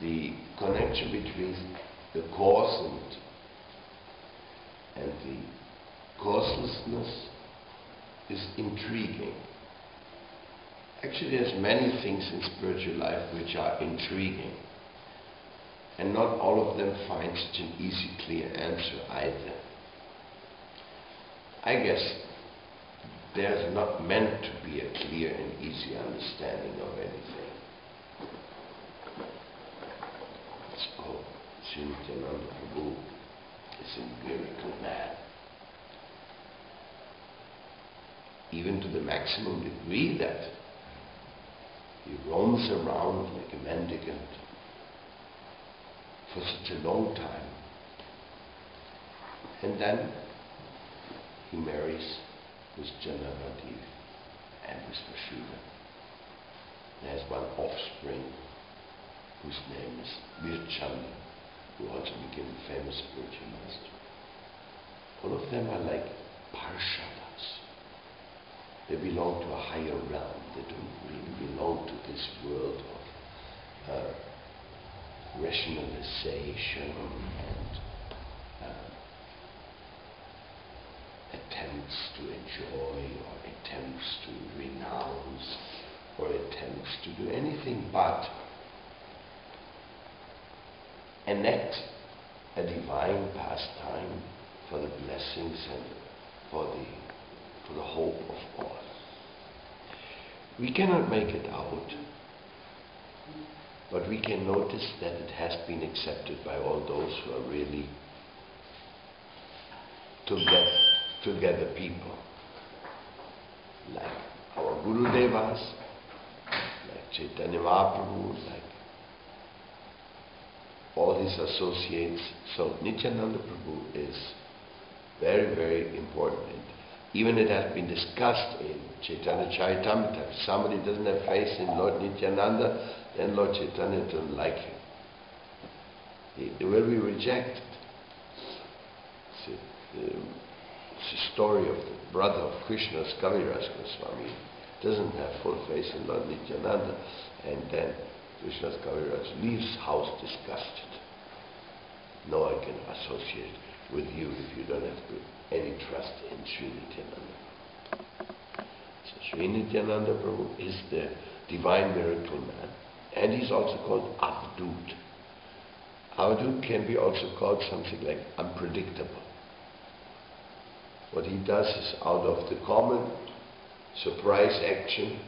the connection between the cause and, and the causelessness is intriguing. Actually, there's many things in spiritual life which are intriguing. And not all of them find such an easy, clear answer either. I guess there's not meant to be a clear and easy understanding of anything. So, Nityananda Prabhu is a miracle man. Even to the maximum degree that he roams around like a mendicant for such a long time. And then he marries with Janavati and with Vasudha. He has one offspring whose name is Virchandra, who also became famous spiritual master. All of them are like Parshadas. They belong to a higher realm. They don't really belong to this world of uh, rationalization and uh, attempts to enjoy or attempts to renounce or attempts to do anything but enact a divine pastime for the blessings and for the, for the hope of all. We cannot make it out, but we can notice that it has been accepted by all those who are really together, together people. Like our Guru Devas, like Chaitanya Mahaprabhu, like all his associates. So Nityananda Prabhu is very, very important. Even it has been discussed in Chaitanya Charitamrita. If somebody doesn't have faith in Lord Nityananda, then Lord Chaitanya doesn't like him. He, they will be rejected. A, um, it's a story of the brother of Krishna, Kaviraj Goswami. Doesn't have full faith in Lord Nityananda, and then Krishnadas Kaviraj leaves house disgusted. No, I can associate with you if you don't have any trust in Sri Nityananda. So Sri Nityananda Prabhu is the divine miracle man. And he's also called Avadhut. Avadhut can be also called something like unpredictable. What he does is out of the common surprise action.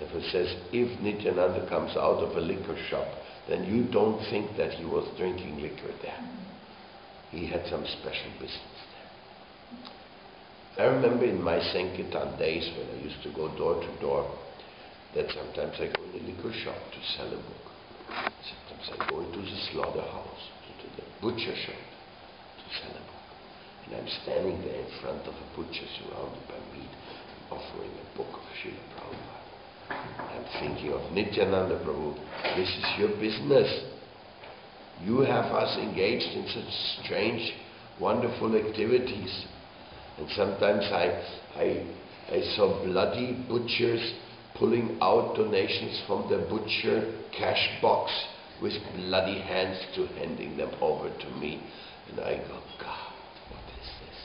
If it says, if Nityananda comes out of a liquor shop, then you don't think that he was drinking liquor there. He had some special business there. I remember in my Sankirtan days when I used to go door to door, that sometimes I go in a liquor shop to sell a book. Sometimes I go into the slaughterhouse, into the butcher shop to sell a book. And I'm standing there in front of a butcher surrounded by meat, offering a book of Srila Prabhupada. I'm thinking of Nityananda Prabhu. This is your business. You have us engaged in such strange, wonderful activities. And sometimes I, I, I saw bloody butchers pulling out donations from the butcher cash box with bloody hands to handing them over to me. And I go, God, what is this?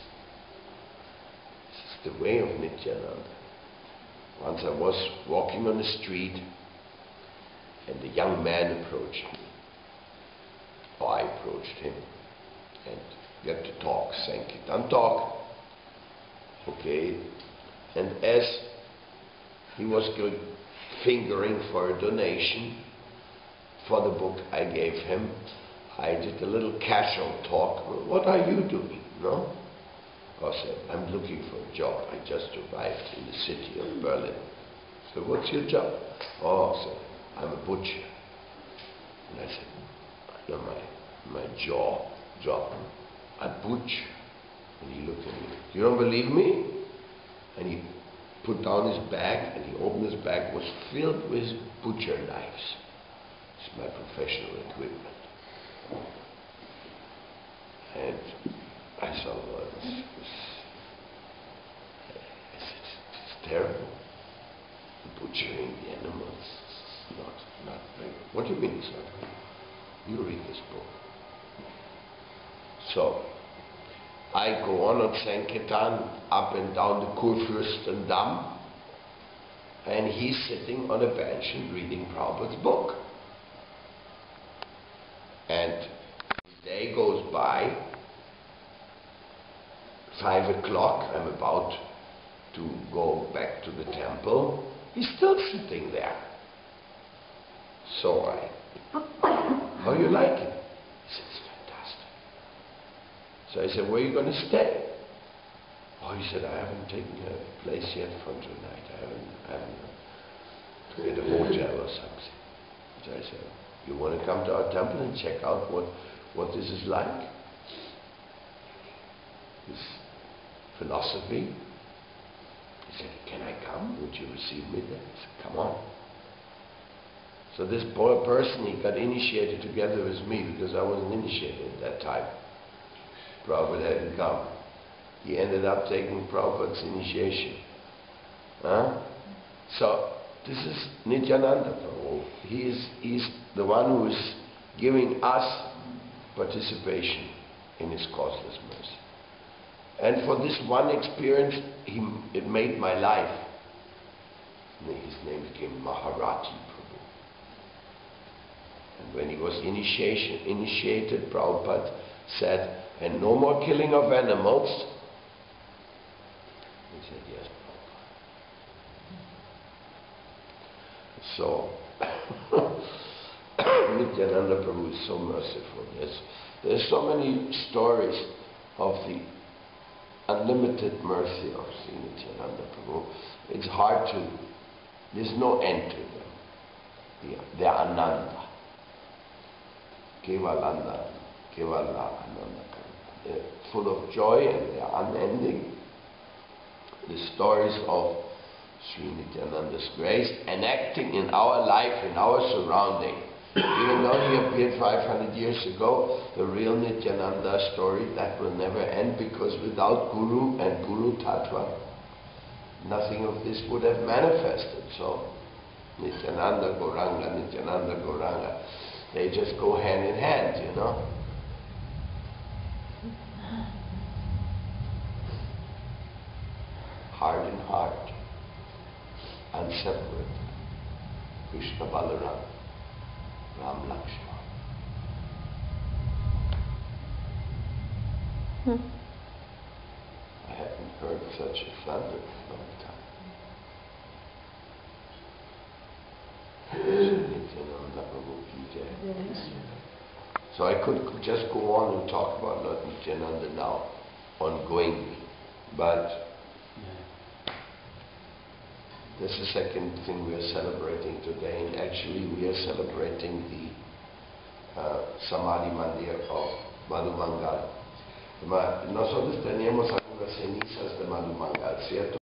This is the way of Nityananda. Once I was walking on the street and a young man approached me. Or I approached him and we had to talk, Sankirtan talk. Okay. And as he was fingering for a donation for the book I gave him. I did a little casual talk. What are you doing? No? Said, I'm looking for a job. I just arrived in the city of Berlin. So what's your job? Oh, said, I'm a butcher. And I said, no, my, my jaw, job. I butcher. And he looked at me. You don't believe me? And he put down his bag and he opened his bag was filled with butcher knives. It's my professional equipment. And I well, uh, it's, it's, it's, it's terrible. Butchering the animals is not, not very What do you mean it's not? You read this book. So, I go on on Sankirtan up and down the Kurfürstendamm, and he's sitting on a bench and reading Prabhupada's book. And the day goes by, five o'clock, I'm about to go back to the temple, he's still sitting there. So I, how you like it? He said, it's fantastic. So I said, where are you going to stay? Oh, he said, I haven't taken a place yet for tonight. I haven't, I haven't a hotel or something. So I said, you want to come to our temple and check out what, what this is like? Philosophy. He said, can I come? Would you receive me there? I said, come on. So this poor person, he got initiated together with me because I wasn't initiated at that time. Prabhupada hadn't come. He ended up taking Prabhupada's initiation. Huh? So this is Nityananda Prabhu. He is he's the one who is giving us participation in his causeless mercy. And for this one experience, he, it made my life. His name became Maharati Prabhu. And when he was initiation, initiated, Prabhupada said, and no more killing of animals. He said, yes, Prabhupada. So, Nityananda Prabhu is so merciful. There's, there's so many stories of the unlimited mercy of Sri Nityananda Prabhu. It's hard to, there's no end to them. They are Ananda. Kevalanda, Kevala Ananda. They're full of joy and they're unending. The stories of Sri Nityananda's grace enacting in our life, in our surrounding. Even though he appeared 500 years ago, the real Nityananda story, that will never end because without Guru and Guru Tattva, nothing of this would have manifested. So, Nityananda Gauranga, Nityananda Gauranga, they just go hand in hand, you know. Heart in heart, unseparate. Krishna Balaram. Ram Lakshman. Hmm. I haven't heard such a thunder in a long time. So I could just go on and talk about Lord Nityananda now, ongoingly, but that's the second thing we are celebrating today, and actually we are celebrating the uh, Samadhi Mandir of Madhumangal. Nosotros teníamos algunas cenizas de Madhumangal, ¿cierto?